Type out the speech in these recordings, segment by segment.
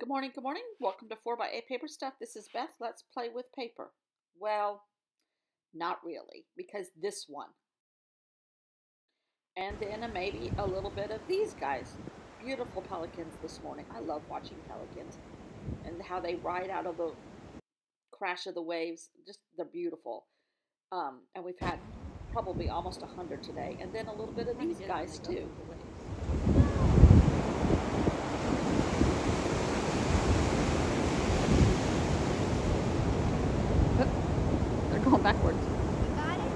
Good morning, good morning. Welcome to 4x8 Paper Stuff. This is Beth. Let's play with paper. Well, not really, because this one. And then maybe a little bit of these guys. Beautiful pelicans this morning. I love watching pelicans and how they ride out of the crash of the waves. Just, they're beautiful. Um, and we've had probably almost 100 today. And then a little bit of these guys, too. They're going backwards. You got it?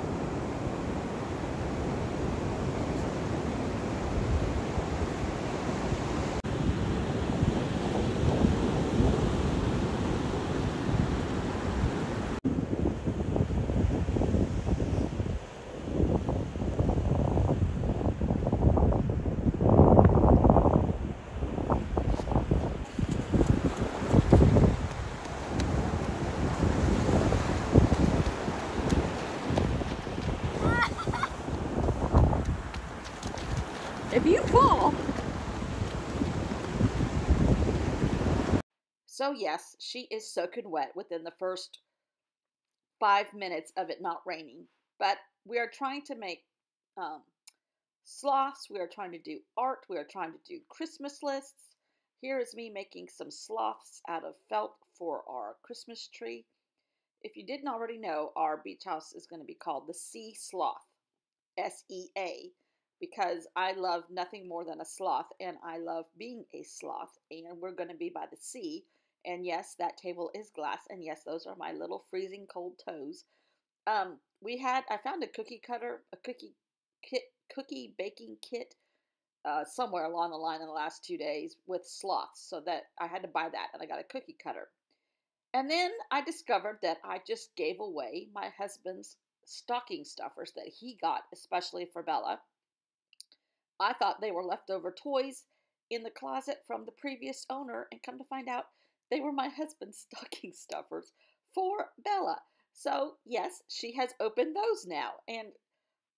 If you fall. So, yes, she is soaking wet within the first five minutes of it not raining. But we are trying to make um, sloths. We are trying to do art. We are trying to do Christmas lists. Here is me making some sloths out of felt for our Christmas tree. If you didn't already know, our beach house is going to be called the Sea Sloth, S E A because I love nothing more than a sloth and I love being a sloth. And we're going to be by the sea. And yes, that table is glass. And yes, those are my little freezing cold toes. Um, we had, I found a cookie cutter, a cookie kit, cookie baking kit uh, somewhere along the line in the last two days with sloths. So that I had to buy that and I got a cookie cutter. And then I discovered that I just gave away my husband's stocking stuffers that he got, especially for Bella. I thought they were leftover toys in the closet from the previous owner, and come to find out they were my husband's stocking stuffers for Bella. So, yes, she has opened those now. And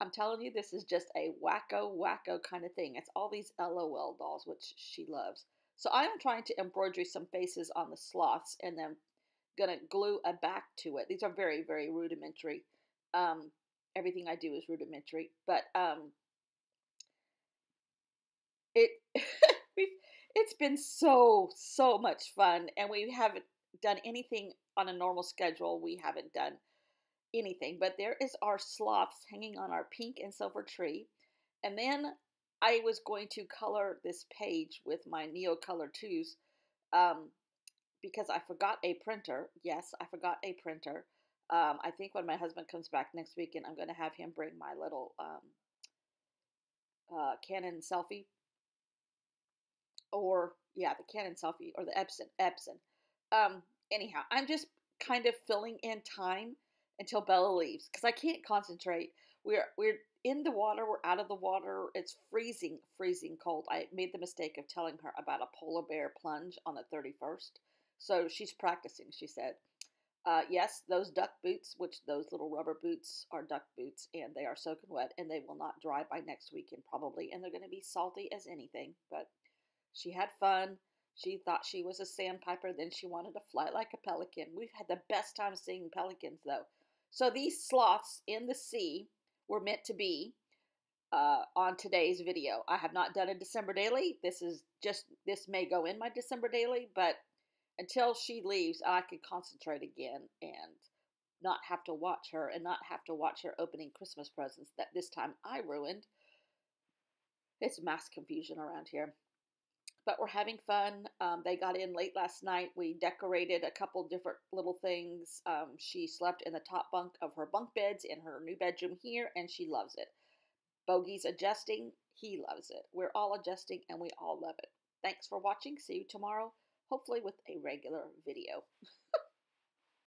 I'm telling you, this is just a wacko, wacko kind of thing. It's all these LOL dolls, which she loves. So, I'm trying to embroider some faces on the sloths and then going to glue a back to it. These are very, very rudimentary. Um, everything I do is rudimentary. But, um, it it's been so so much fun and we haven't done anything on a normal schedule we haven't done anything but there is our sloths hanging on our pink and silver tree and then i was going to color this page with my Neocolor 2s um, because i forgot a printer yes i forgot a printer um, i think when my husband comes back next weekend i'm going to have him bring my little um, uh, canon Selphy or yeah, the Canon Selphy or the Epson. Epson. Um, anyhow, I'm just kind of filling in time until Bella leaves because I can't concentrate. We're we're in the water. We're out of the water. It's freezing, freezing cold. I made the mistake of telling her about a polar bear plunge on the 31st, so she's practicing. She said. Uh, yes, those duck boots, which those little rubber boots are duck boots, and they are soaking wet, and they will not dry by next weekend probably, and they're going to be salty as anything. But she had fun. She thought she was a sandpiper. Then she wanted to fly like a pelican. We've had the best time seeing pelicans, though. So these sloths in the sea were meant to be uh, on today's video. I have not done a December daily. This is just, this may go in my December daily, but until she leaves, I can concentrate again and not have to watch her and not have to watch her opening Christmas presents that this time I ruined. It's mass confusion around here but we're having fun. Um, they got in late last night. We decorated a couple different little things. Um, she slept in the top bunk of her bunk beds in her new bedroom here, and she loves it. Bogey's adjusting. He loves it. We're all adjusting, and we all love it. Thanks for watching. See you tomorrow, hopefully with a regular video.